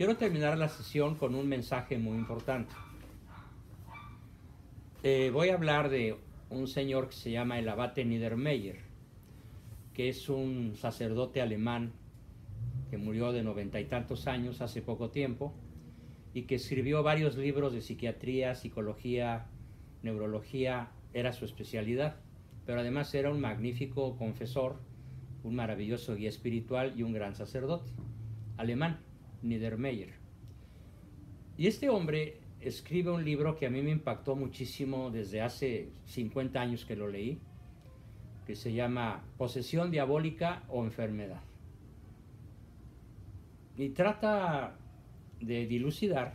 Quiero terminar la sesión con un mensaje muy importante. Eh, voy a hablar de un señor que se llama el abate Niedermeyer, que es un sacerdote alemán que murió de noventa y tantos años hace poco tiempo y que escribió varios libros de psiquiatría, psicología, neurología, era su especialidad, pero además era un magnífico confesor, un maravilloso guía espiritual y un gran sacerdote, alemán, Niedermeyer. Y este hombre escribe un libro que a mí me impactó muchísimo desde hace 50 años que lo leí, que se llama Posesión Diabólica o Enfermedad. Y trata de dilucidar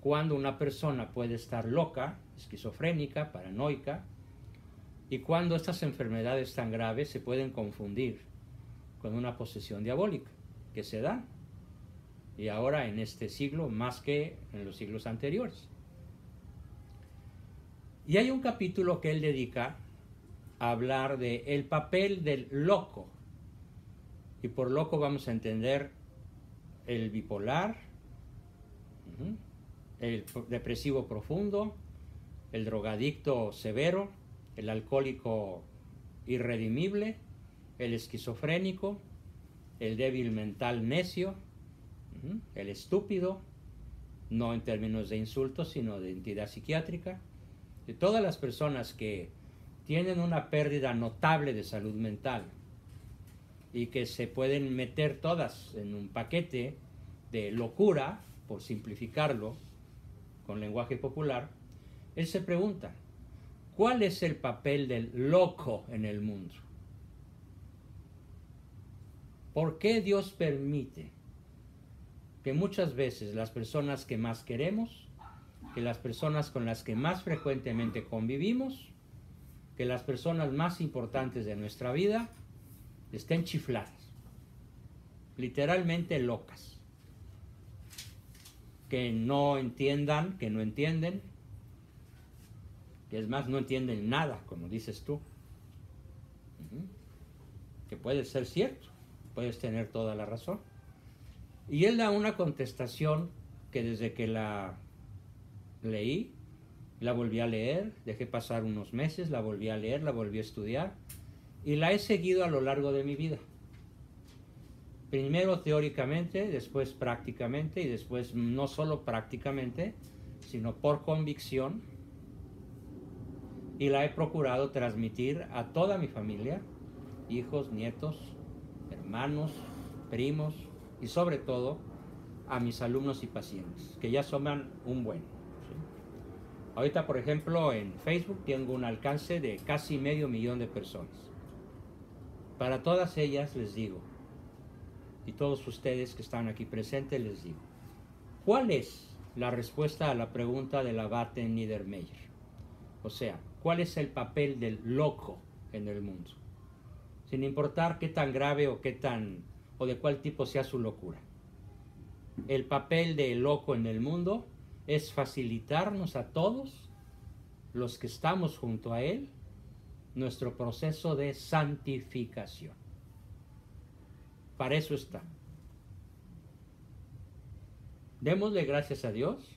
cuando una persona puede estar loca, esquizofrénica, paranoica, y cuando estas enfermedades tan graves se pueden confundir con una posesión diabólica, que se da, y ahora en este siglo más que en los siglos anteriores. Y hay un capítulo que él dedica a hablar de el papel del loco. Y por loco vamos a entender el bipolar, el depresivo profundo, el drogadicto severo, el alcohólico irredimible, el esquizofrénico, el débil mental necio, el estúpido, no en términos de insultos, sino de entidad psiquiátrica, de todas las personas que tienen una pérdida notable de salud mental y que se pueden meter todas en un paquete de locura, por simplificarlo con lenguaje popular, él se pregunta, ¿cuál es el papel del loco en el mundo? ¿Por qué Dios permite que muchas veces las personas que más queremos, que las personas con las que más frecuentemente convivimos, que las personas más importantes de nuestra vida estén chifladas, literalmente locas, que no entiendan, que no entienden, que es más, no entienden nada, como dices tú, que puede ser cierto, puedes tener toda la razón. Y él da una contestación que desde que la leí, la volví a leer, dejé pasar unos meses, la volví a leer, la volví a estudiar y la he seguido a lo largo de mi vida. Primero teóricamente, después prácticamente y después no solo prácticamente, sino por convicción. Y la he procurado transmitir a toda mi familia, hijos, nietos, hermanos, primos, y sobre todo a mis alumnos y pacientes, que ya suman un buen. Ahorita, por ejemplo, en Facebook tengo un alcance de casi medio millón de personas. Para todas ellas les digo, y todos ustedes que están aquí presentes les digo, ¿cuál es la respuesta a la pregunta del abate Niedermeyer? O sea, ¿cuál es el papel del loco en el mundo? Sin importar qué tan grave o qué tan o de cuál tipo sea su locura. El papel del loco en el mundo es facilitarnos a todos los que estamos junto a Él nuestro proceso de santificación. Para eso está. Démosle gracias a Dios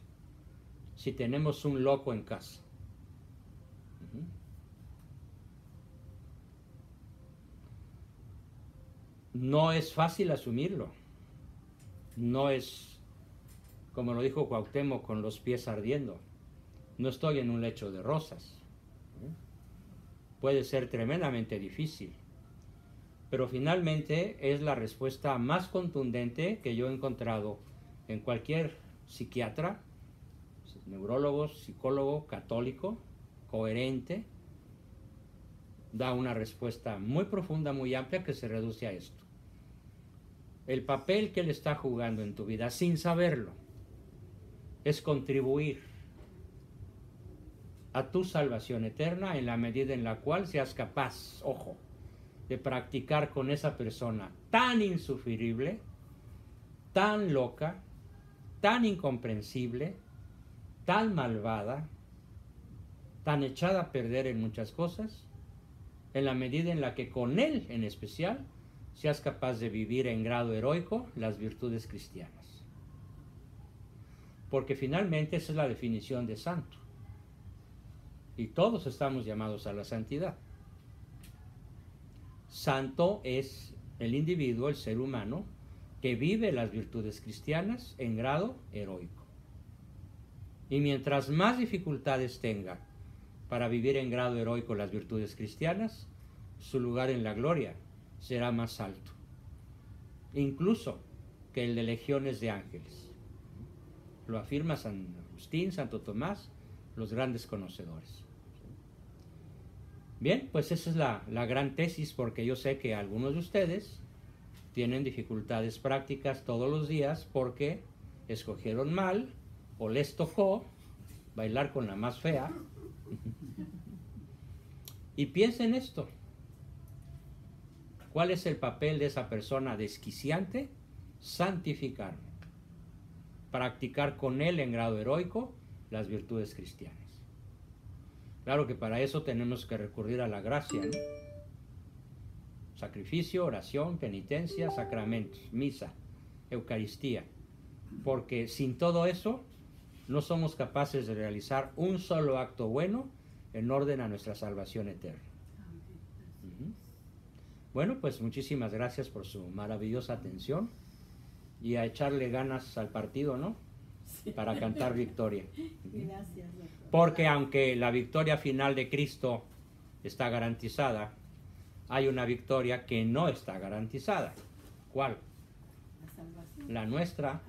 si tenemos un loco en casa. No es fácil asumirlo. No es, como lo dijo Cuauhtémoc, con los pies ardiendo. No estoy en un lecho de rosas. Puede ser tremendamente difícil. Pero finalmente es la respuesta más contundente que yo he encontrado en cualquier psiquiatra, neurólogo, psicólogo, católico, coherente, da una respuesta muy profunda, muy amplia que se reduce a esto el papel que él está jugando en tu vida sin saberlo es contribuir a tu salvación eterna en la medida en la cual seas capaz, ojo, de practicar con esa persona tan insufrible, tan loca, tan incomprensible, tan malvada, tan echada a perder en muchas cosas, en la medida en la que con él en especial seas capaz de vivir en grado heroico las virtudes cristianas. porque finalmente esa es la definición de santo. Y todos estamos llamados a la santidad. Santo es el individuo, el ser humano, que vive las virtudes cristianas en grado heroico. Y mientras más dificultades tenga para vivir en grado heroico las virtudes cristianas, su lugar en la gloria será más alto, incluso que el de legiones de ángeles. Lo afirma San Agustín, Santo Tomás, los grandes conocedores. Bien, pues esa es la, la, gran tesis porque yo sé que algunos de ustedes tienen dificultades prácticas todos los días porque escogieron mal o les tocó bailar con la más fea. y piensen esto. ¿Cuál es el papel de esa persona desquiciante? Santificar. Practicar con él en grado heroico las virtudes cristianas. Claro que para eso tenemos que recurrir a la gracia. Sacrificio, oración, penitencia, sacramentos, misa, Eucaristía. Porque sin todo eso no somos capaces de realizar un solo acto bueno en orden a nuestra salvación eterna. Bueno, pues muchísimas gracias por su maravillosa atención y a echarle ganas al partido, ¿no? Para cantar victoria. Gracias. Porque aunque la victoria final de Cristo está garantizada, hay una victoria que no está garantizada. ¿Cuál? La salvación. La nuestra.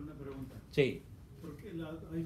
Una pregunta. Sí. Porque la, hay